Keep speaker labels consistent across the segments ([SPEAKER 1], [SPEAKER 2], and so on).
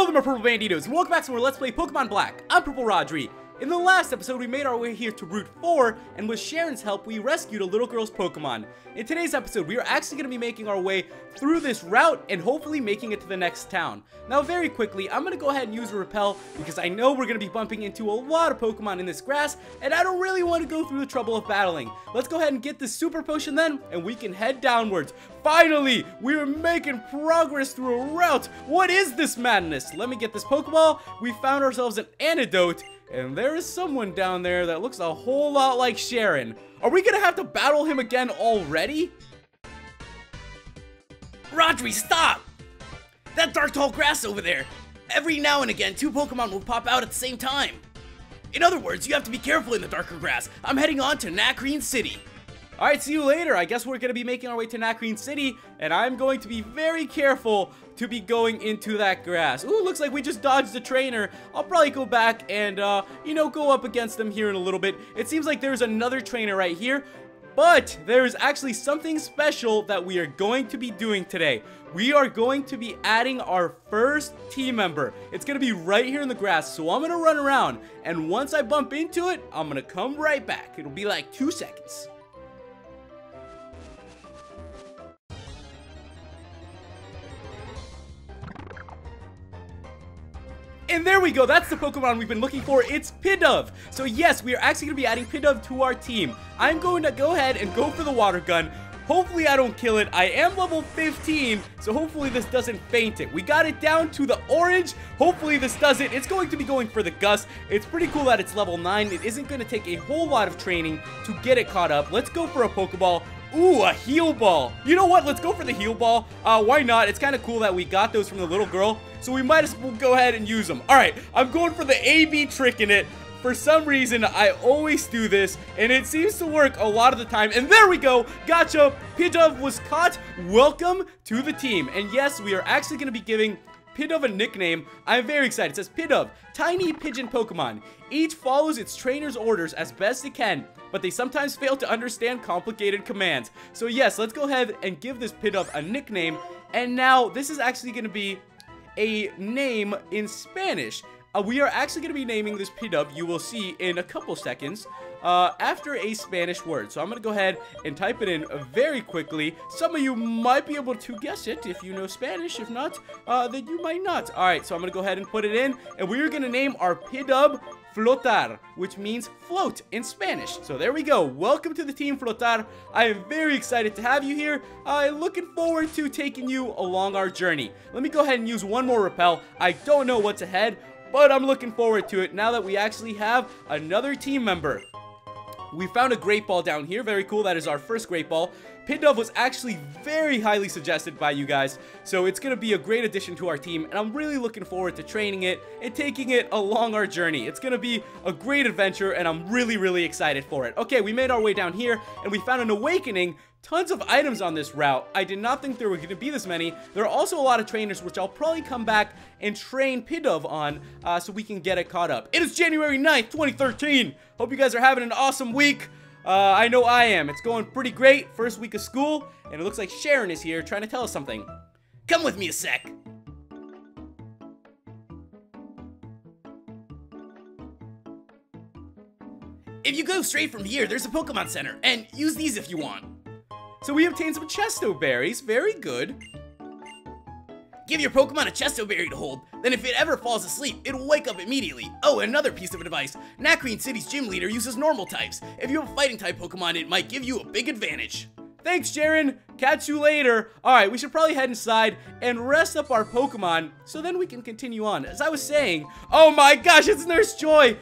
[SPEAKER 1] Hello there, my Purple Banditos, and welcome back to more Let's Play Pokemon Black. I'm Purple Rodri. In the last episode, we made our way here to Route 4, and with Cheren's help, we rescued a little girl's Pokemon. In today's episode, we are actually going to be making our way through this route, and hopefully making it to the next town. Now, very quickly, I'm going to go ahead and use a Repel, because I know we're going to be bumping into a lot of Pokemon in this grass, and I don't really want to go through the trouble of battling. Let's go ahead and get this Super Potion then, and we can head downwards. Finally, we are making progress through a route. What is this madness? Let me get this Pokeball. We found ourselves an antidote. And there is someone down there that looks a whole lot like Cheren. Are we gonna have to battle him again already?
[SPEAKER 2] Rodri, stop! That dark tall grass over there. Every now and again, two Pokemon will pop out at the same time. In other words, you have to be careful in the darker grass. I'm heading on to Nacrene City.
[SPEAKER 1] Alright, see you later. I guess we're going to be making our way to Nacrene City, and I'm going to be very careful to be going into that grass. Ooh, looks like we just dodged the trainer. I'll probably go back and, uh, you know, go up against them here in a little bit. It seems like there's another trainer right here. But there's actually something special that we are going to be doing today. We are going to be adding our first team member. It's going to be right here in the grass, so I'm going to run around. And once I bump into it, I'm going to come right back. It'll be like two seconds. And there we go, that's the Pokemon we've been looking for, it's Pidove! So yes, we are actually going to be adding Pidove to our team. I'm going to go ahead and go for the Water Gun. Hopefully I don't kill it. I am level 15, so hopefully this doesn't faint it. We got it down to the orange. Hopefully this does it. It's going to be going for the Gust. It's pretty cool that it's level 9. It isn't going to take a whole lot of training to get it caught up. Let's go for a Pokeball. Ooh, a heal ball. You know what? Let's go for the heal ball. Uh, why not? It's kind of cool that we got those from the little girl. So we might as well go ahead and use them. All right, I'm going for the AB trick in it. For some reason, I always do this, and it seems to work a lot of the time. And there we go. Gotcha. Pidove was caught. Welcome to the team. And yes, we are actually going to be giving Pidove a nickname. I'm very excited. It says Pidove, tiny pigeon Pokemon. Each follows its trainer's orders as best it can but they sometimes fail to understand complicated commands. So yes, let's go ahead and give this Pidove a nickname. And now this is actually going to be a name in Spanish. Uh, we are actually going to be naming this Pidove, you will see in a couple seconds, uh, after a Spanish word. So I'm going to go ahead and type it in very quickly. Some of you might be able to guess it if you know Spanish. If not, uh, then you might not. All right, so I'm going to go ahead and put it in. And we are going to name our Pidove flotar, which means float in Spanish. So there we go. Welcome to the team flotar. I am very excited to have you here. I'm looking forward to taking you along our journey. Let me go ahead and use one more repel. I don't know what's ahead, but I'm looking forward to it now that we actually have another team member. We found a great ball down here. Very cool. That is our first great ball. Pidove was actually very highly suggested by you guys, so it's going to be a great addition to our team, and I'm really looking forward to training it and taking it along our journey. It's going to be a great adventure, and I'm really, really excited for it. Okay, we made our way down here, and we found an awakening Tons of items on this route. I did not think there were going to be this many. There are also a lot of trainers, which I'll probably come back and train Pidove on uh, so we can get it caught up. It is January 9th, 2013. Hope you guys are having an awesome week. Uh, I know I am. It's going pretty great. First week of school, and it looks like Cheren is here trying to tell us something.
[SPEAKER 2] Come with me a sec. If you go straight from here, there's a Pokemon Center, and use these if you want.
[SPEAKER 1] So we obtained some Chesto berries. Very good.
[SPEAKER 2] Give your Pokemon a Chesto Berry to hold, then if it ever falls asleep, it'll wake up immediately. Oh, another piece of advice. Nacrene City's gym leader uses normal types. If you have a fighting type Pokemon, it might give you a big advantage.
[SPEAKER 1] Thanks, Cheren. Catch you later. Alright, we should probably head inside and rest up our Pokemon so then we can continue on. As I was saying, oh my gosh, it's Nurse Joy.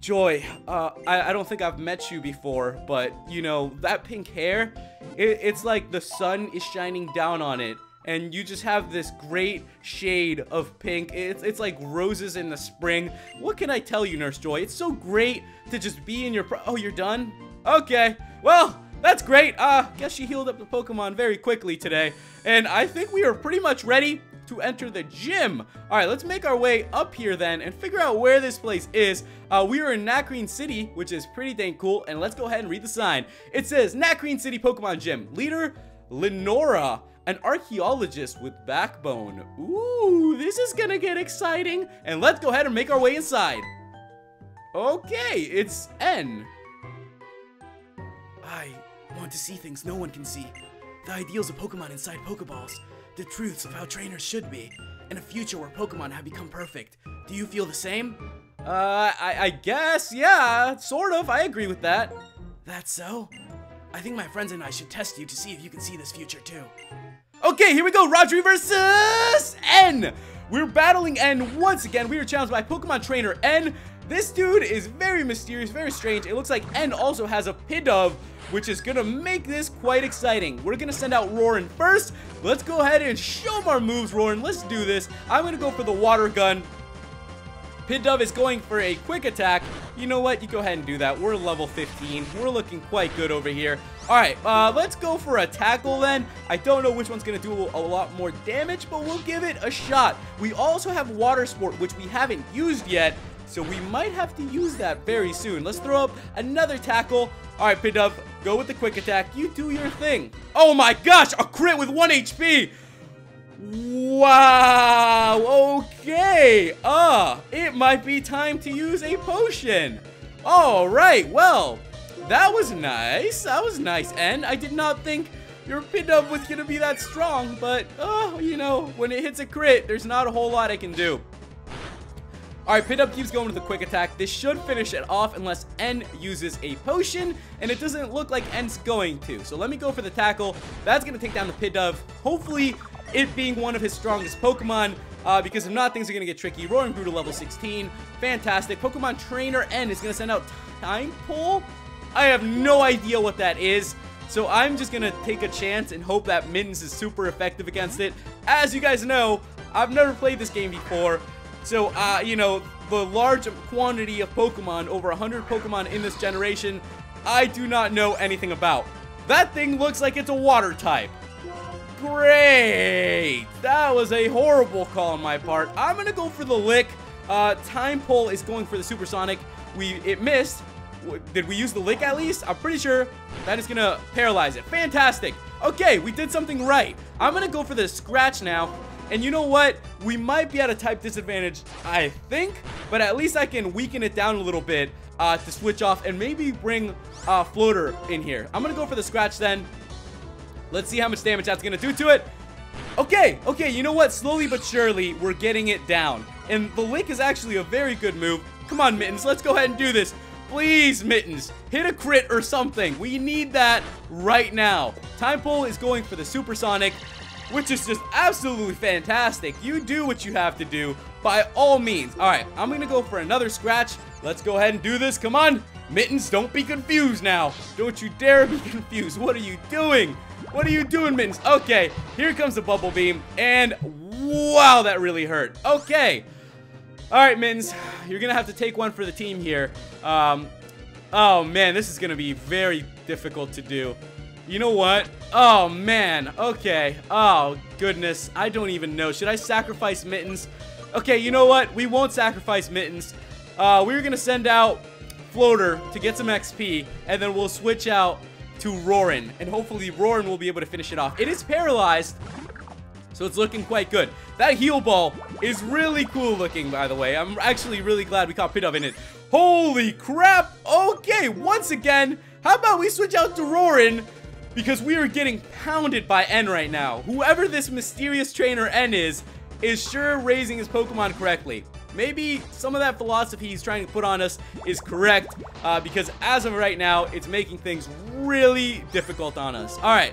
[SPEAKER 1] Joy, uh, I, I don't think I've met you before, but, you know, that pink hair, it, it's like the sun is shining down on it and you just have this great shade of pink. It's, it's like roses in the spring. What can I tell you, Nurse Joy? It's so great to just be in your... oh, you're done? Okay. Well, that's great. Uh, guess she healed up the Pokemon very quickly today. And I think we are pretty much ready to enter the gym. All right, let's make our way up here then and figure out where this place is. Uh, we are in Nacrene City, which is pretty dang cool. And let's go ahead and read the sign. It says, Nacrene City Pokemon Gym. Leader, Lenora an archaeologist with backbone. Ooh, this is gonna get exciting. And let's go ahead and make our way inside. Okay, it's N.
[SPEAKER 2] I want to see things no one can see. The ideals of Pokemon inside Pokeballs. The truths of how trainers should be. In a future where Pokemon have become perfect. Do you feel the same?
[SPEAKER 1] Uh, I, I guess, yeah, sort of. I agree with that.
[SPEAKER 2] That's so? I think my friends and I should test you to see if you can see this future too.
[SPEAKER 1] Okay, here we go. Rodri versus N. We're battling N once again. We are challenged by Pokemon Trainer N. This dude is very mysterious, very strange. It looks like N also has a Pidove, which is gonna make this quite exciting. We're gonna send out Roarin first. Let's go ahead and show him our moves, Roarin. Let's do this. I'm gonna go for the Water Gun. Pidove is going for a quick attack. You know what? You go ahead and do that. We're level 15. We're looking quite good over here. All right, uh, let's go for a tackle then. I don't know which one's going to do a lot more damage, but we'll give it a shot. We also have Water Sport, which we haven't used yet, so we might have to use that very soon. Let's throw up another tackle. All right, Pidove, go with the quick attack. You do your thing. Oh my gosh, a crit with 1 HP. Wow, okay. Uh, it might be time to use a potion. All right, well, that was nice. That was nice. And I did not think your Pidove was to be that strong, but, oh, you know, when it hits a crit, there's not a whole lot I can do. Alright, Pidove keeps going with the quick attack. This should finish it off unless N uses a potion, and it doesn't look like N's going to. So let me go for the tackle. That's going to take down the Pidove. Hopefully, it being one of his strongest Pokemon, uh, because if not, things are going to get tricky. Roaring to level 16. Fantastic. Pokemon Trainer N is going to send out Time Pull. I have no idea what that is. So I'm just going to take a chance and hope that Mittens is super effective against it. As you guys know, I've never played this game before. So, uh, you know, the large quantity of Pokemon, over 100 Pokemon in this generation, I do not know anything about. That thing looks like it's a water type. Great! That was a horrible call on my part. I'm gonna go for the lick. Uh, Tympole is going for the Supersonic. We It missed. Did we use the lick at least? I'm pretty sure that is gonna paralyze it. Fantastic. Okay, we did something right. I'm gonna go for the Scratch now. And you know what? We might be at a type disadvantage, I think. But at least I can weaken it down a little bit uh, to switch off and maybe bring uh, flotar in here. I'm gonna go for the Scratch then. Let's see how much damage that's going to do to it. Okay, okay, you know what? Slowly but surely, we're getting it down. And the Lick is actually a very good move. Come on, Mittens, let's go ahead and do this. Please, Mittens, hit a crit or something. We need that right now. Tympole is going for the Supersonic, which is just absolutely fantastic. You do what you have to do by all means. All right, I'm going to go for another Scratch. Let's go ahead and do this. Come on. Mittens, don't be confused now. Don't you dare be confused. What are you doing? What are you doing, Mittens? Okay, here comes the Bubble Beam, and wow, that really hurt. Okay. All right, Mittens, you're going to have to take one for the team here. Um, oh, man, this is going to be very difficult to do. You know what? Oh, man. Okay. Oh, goodness. I don't even know. Should I sacrifice Mittens? Okay, you know what? We won't sacrifice Mittens. Uh, we're going to send out flotar to get some XP, and then we'll switch out to Roarin, and hopefully Roarin will be able to finish it off. It is paralyzed, so it's looking quite good. That heal ball is really cool looking, by the way. I'm actually really glad we caught Pidove in it. Holy crap! Okay, once again, how about we switch out to Roarin? Because we are getting pounded by N right now. Whoever this mysterious trainer N is, is sure raising his Pokemon correctly maybe some of that philosophy he's trying to put on us is correct uh, because as of right now, it's making things really difficult on us. All right.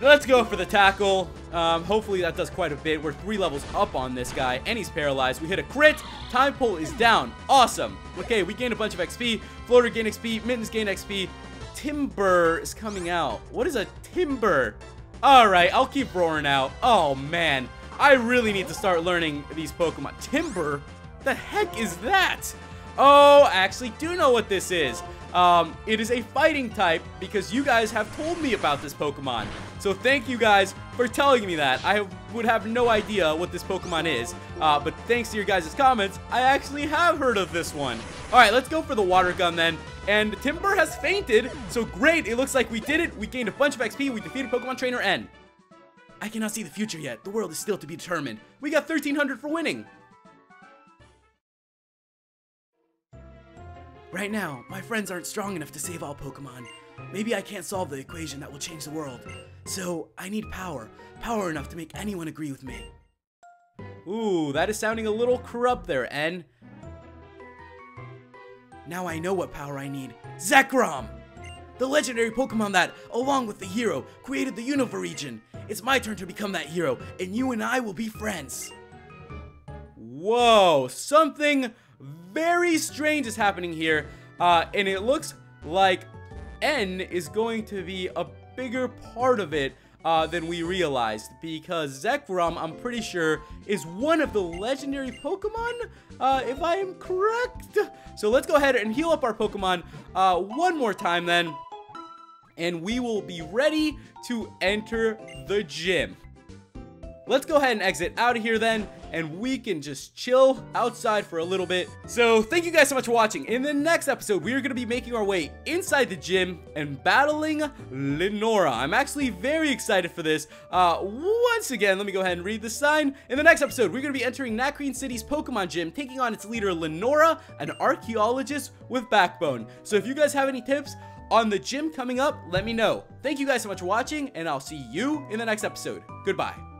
[SPEAKER 1] Let's go for the tackle. Um, hopefully that does quite a bit. We're three levels up on this guy, and he's paralyzed. We hit a crit. Tympole is down. Awesome. Okay, we gained a bunch of XP. flotar gain XP. Mittens gain XP. Timburr is coming out. What is a Timburr? All right, I'll keep Roarin out. Oh, man. I really need to start learning these Pokemon. Timburr? The heck is that? Oh, I actually do know what this is. Um, it is a fighting type because you guys have told me about this Pokemon. So thank you guys for telling me that. I would have no idea what this Pokemon is. Uh, but thanks to your guys' comments, I actually have heard of this one. All right, let's go for the water gun then. And Timburr has fainted, so great. It looks like we did it. We gained a bunch of XP. We defeated Pokemon Trainer N.
[SPEAKER 2] I cannot see the future yet. The world is still to be determined. We got 1300 for winning. Right now, my friends aren't strong enough to save all Pokemon. Maybe I can't solve the equation that will change the world. So, I need power. Power enough to make anyone agree with me.
[SPEAKER 1] Ooh, that is sounding a little corrupt there, N.
[SPEAKER 2] Now I know what power I need. Zekrom! The legendary Pokemon that, along with the hero, created the Unova region. It's my turn to become that hero, and you and I will be friends.
[SPEAKER 1] Whoa, something very strange is happening here. Uh, and it looks like N is going to be a bigger part of it uh, than we realized because Zekrom, I'm pretty sure, is one of the legendary Pokemon, uh, if I am correct. So let's go ahead and heal up our Pokemon uh, one more time then, and we will be ready to enter the gym. Let's go ahead and exit out of here then, and we can just chill outside for a little bit. So thank you guys so much for watching. In the next episode, we are going to be making our way inside the gym and battling Lenora. I'm actually very excited for this. Uh, once again, let me go ahead and read the sign. In the next episode, we're going to be entering Nacrene City's Pokemon Gym, taking on its leader Lenora, an archaeologist with backbone. So if you guys have any tips, on the gym coming up, let me know. Thank you guys so much for watching, and I'll see you in the next episode. Goodbye.